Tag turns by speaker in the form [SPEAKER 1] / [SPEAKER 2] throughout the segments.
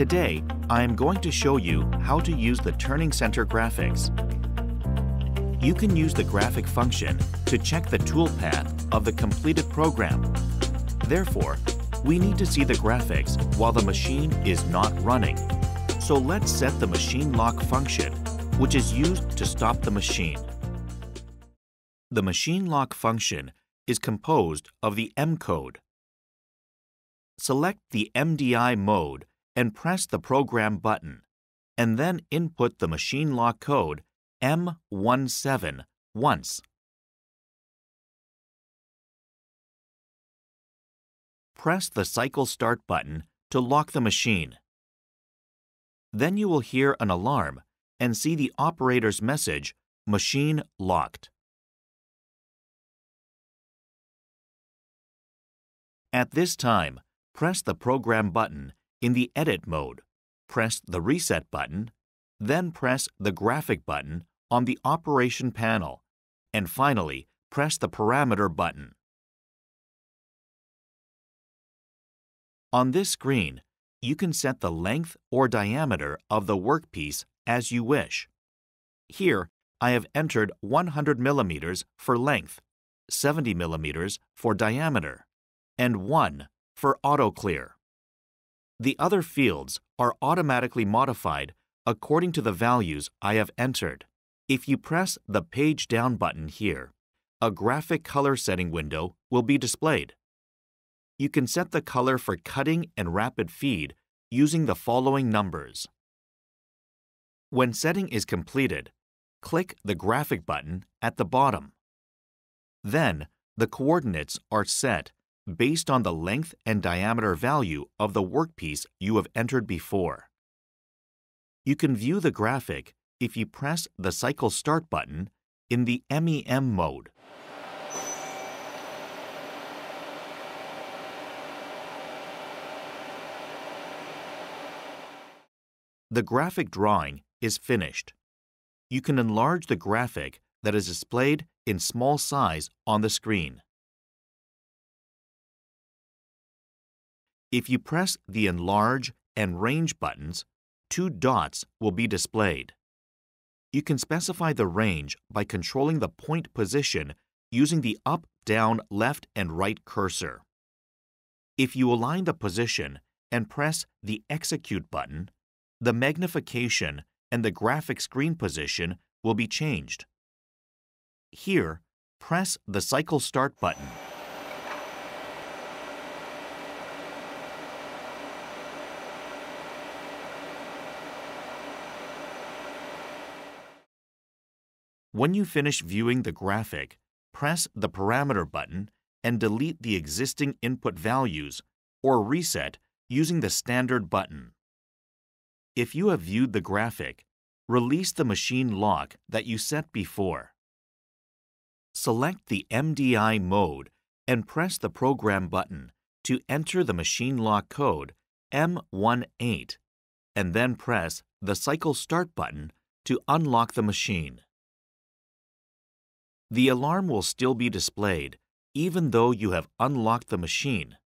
[SPEAKER 1] Today, I am going to show you how to use the Turning Center graphics. You can use the graphic function to check the toolpath of the completed program. Therefore, we need to see the graphics while the machine is not running. So let's set the machine lock function, which is used to stop the machine. The machine lock function is composed of the M code. Select the MDI mode and press the Program button, and then input the machine lock code M17 once. Press the Cycle Start button to lock the machine. Then you will hear an alarm and see the operator's message, Machine Locked. At this time, press the Program button in the Edit mode, press the Reset button, then press the Graphic button on the Operation panel, and finally, press the Parameter button. On this screen, you can set the length or diameter of the workpiece as you wish. Here, I have entered 100 millimeters for length, 70 millimeters for diameter, and 1 for auto clear. The other fields are automatically modified according to the values I have entered. If you press the Page Down button here, a graphic color setting window will be displayed. You can set the color for cutting and rapid feed using the following numbers. When setting is completed, click the Graphic button at the bottom. Then, the coordinates are set based on the length and diameter value of the workpiece you have entered before. You can view the graphic if you press the Cycle Start button in the MEM mode. The graphic drawing is finished. You can enlarge the graphic that is displayed in small size on the screen. If you press the Enlarge and Range buttons, two dots will be displayed. You can specify the range by controlling the point position using the up, down, left, and right cursor. If you align the position and press the Execute button, the magnification and the graphic screen position will be changed. Here, press the Cycle Start button. When you finish viewing the graphic, press the Parameter button and delete the existing input values or reset using the Standard button. If you have viewed the graphic, release the machine lock that you set before. Select the MDI mode and press the Program button to enter the machine lock code M18 and then press the Cycle Start button to unlock the machine. The alarm will still be displayed even though you have unlocked the machine.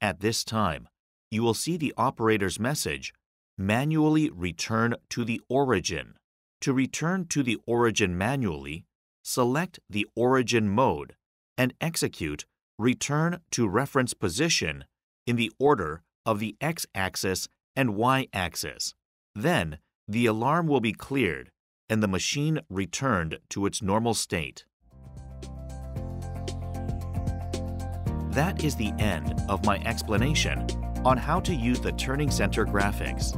[SPEAKER 1] At this time, you will see the operator's message, Manually return to the origin. To return to the origin manually, select the origin mode and execute Return to reference position in the order of the x-axis and y-axis. Then, the alarm will be cleared and the machine returned to its normal state. That is the end of my explanation on how to use the Turning Center graphics.